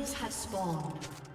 Minions have spawned.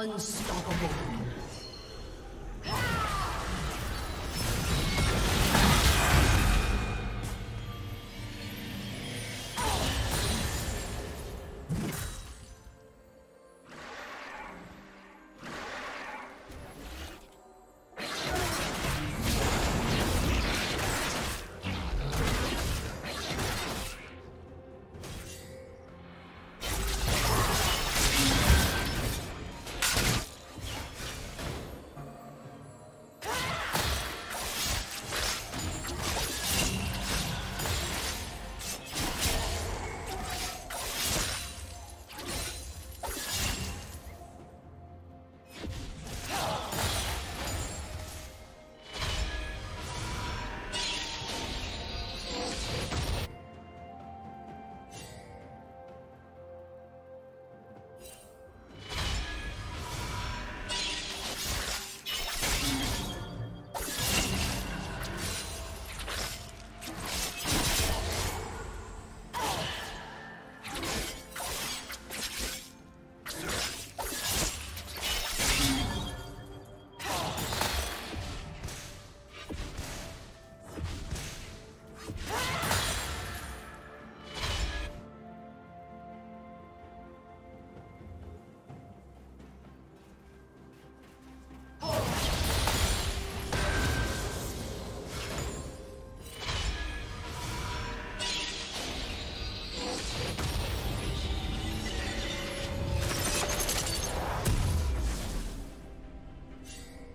Unstoppable.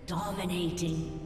Dominating.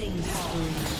Killing spree.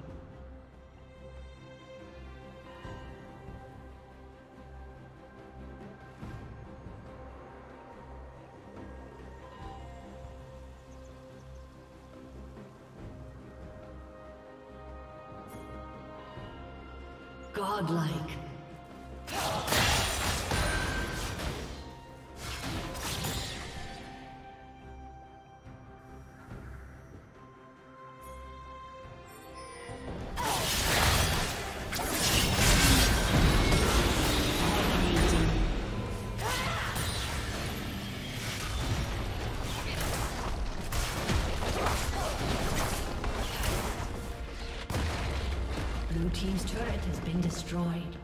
Destroyed.